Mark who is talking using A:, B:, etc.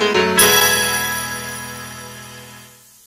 A: Thank